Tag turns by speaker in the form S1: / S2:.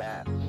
S1: that.